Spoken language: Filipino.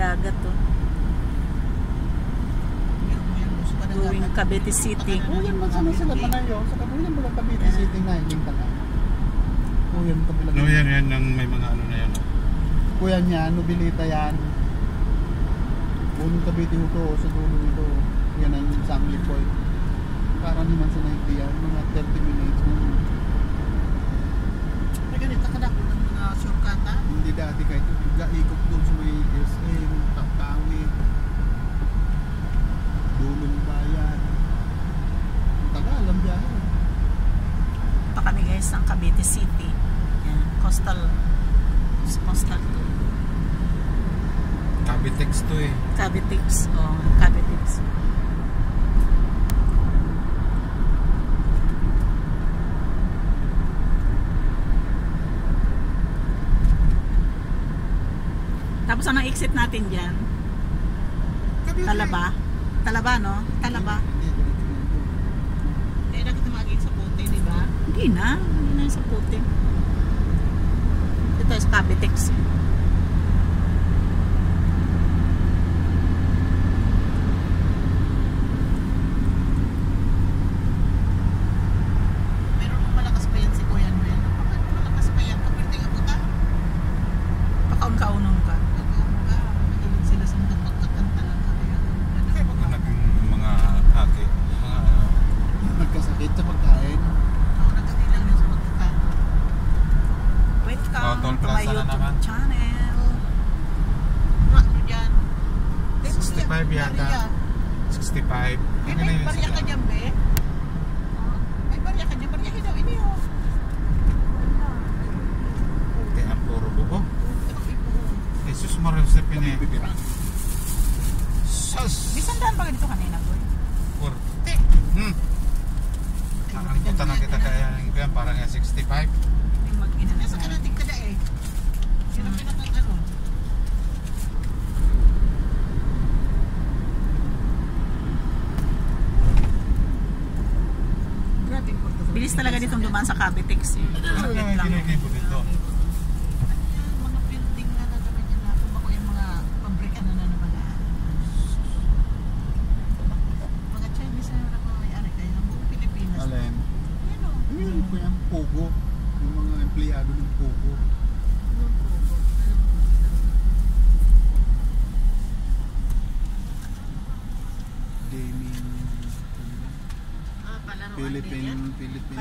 dagat to. Going Cavite City. Uyan mo sana sila manayo. Sa kabulan mo lang Cavite City na yung pala. Oh, Uyan ka pala. No, yan yan ng may mga ano na yan. Oh. Kuya niya, nobilita yan. Unong Cavite ito sa dulo nito. Yan ang isang lipoy. Para naman sa 90 yan, mga 30 million. Dati kahit ikot doon sa may SM, Taktawi, Dulong Bayan. Ang tagal ang biyahe. Pa kami guys ng Cavite City. Yan, coastal coastal to. Cavitex to eh. Cavitex. Oh, Cavitex. Tapos anong exit natin dyan? Talaba? Talaba, no? Talaba. Eh, nakita magiging sa puti, di ba? Hindi na. Hindi na sa puti. Ito is Cavitex. Meron mo malakas pa yan si Kuya Noel. Bakit malakas pa yan? Kapirte nga puta. Pakaon-kaunon ka. Nag-uong ka. Mahilig sila sa mga pagkakanta lang kami. Kaya pag naging mga ate, mga Nagkasakit sa pagkain. Ako nagkatilang yun sa pagkakanta. Welcome Oh, toll to my plaza na YouTube naman. channel. Ano nyo dyan? 65 yata. 65. Eh, Ano na may yun barya ka sila? dyan, be? May barya ka dyan. Baryahin daw, ini oh. Kaya ang puro buo. Ito, ipo. Jesus Mario sa pine. Sus! May sandaan ba ganito kanina, boy? Kurte. Hmm. Ang punta na kita kaya yung yan, parang yan 65. Yung mag-ina na Nasa ka natin kada eh. Sino pinakang ano? Grabe yung Porto Bilis talaga ditong dumaan sa Cavitex. Eh. Ano yung lang. kinikibo dito? Mga building na na naman yan na. Kung ako yung mga pabrika na na naman na. Mga Chinese na naman may-ari kayo ng buong Pilipinas. Alin? Yan o. Yun po yung Pogo. Yung mga empleyado ng Pogo. Gaming. Philippine, Philippine.